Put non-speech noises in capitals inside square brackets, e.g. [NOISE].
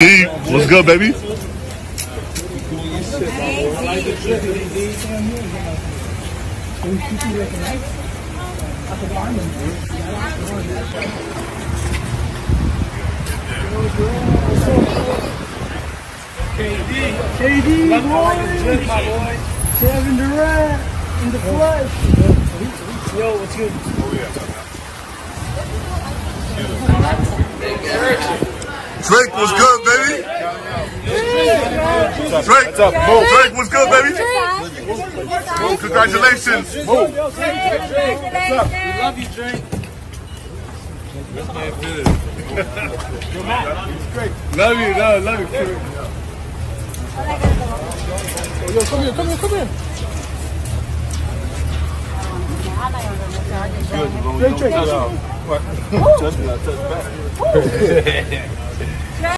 What's good, baby? KD, KD, my boy. Kevin Durant in the flesh. Yo, what's good? Oh, Drake, was good, baby? Drake, Drake, what's good, baby? Congratulations. Love you, Drake. Love you, no, love you. Yo, come here, come here, come here. Drake, Drake. Touch me, I touch back. [LAUGHS]